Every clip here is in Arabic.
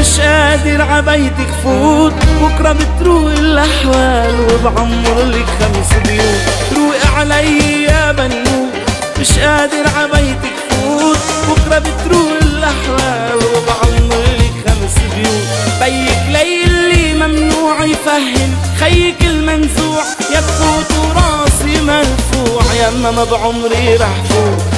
مش قادر ع بيتك فوت. بكرة بتروق الأحوال وبعمر لك خمس بيوت. روق علي يا بنوت مش قادر ع بيتك فوت. بكرة بتروق الأحوال وبعمر لك خمس بيوت. بيك قال لي ممنوع يفهم خيك المنزوع يا تفوت وراسي مرفوع. يا ما بعمري رح فوت.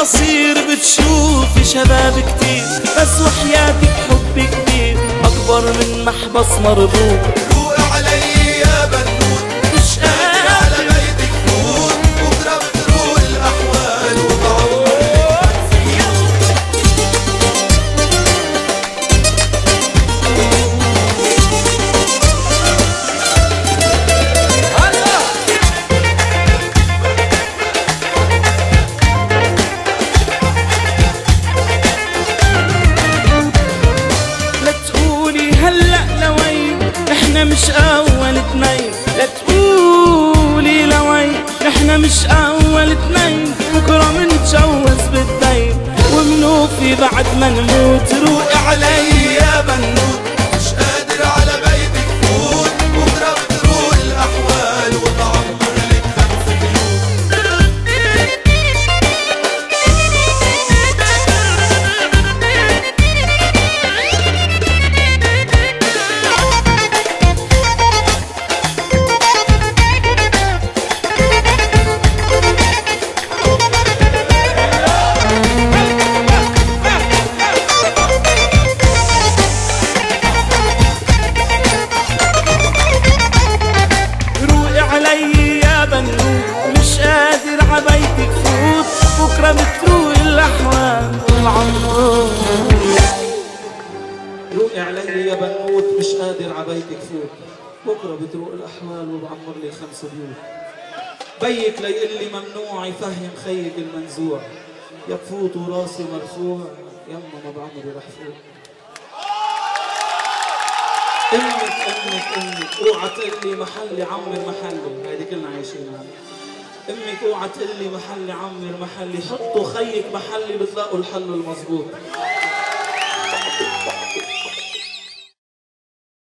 باليوم القصير بتشوفي شباب كتير بس وحياتك حب كبير أكبر من محبس مربوط. مش أول اتنين لا تقولي لوين نحنا مش أول اتنين بكرة منتجوز بالدين. ومنوفي بعد ما نموت؟ روق علي يا بنوت. علي يا بنوت مش قادر ع بيتك فوت بكرة بتروق الاحوال وبعمر لك خمس بيوت. بيك ليقول لي ممنوع يفهم خيك المنزوع. يا بفوت وراسي مرفوع يا ما بعمري رح فوت أمك أمك أمك أوعى تقول لي محلي عمر محلي. هيدي كلنا عايشينها أمك أوعى تقول لي محلي عمر محلي. حطوا خيك محلي بتلاقوا الحل المظبوط.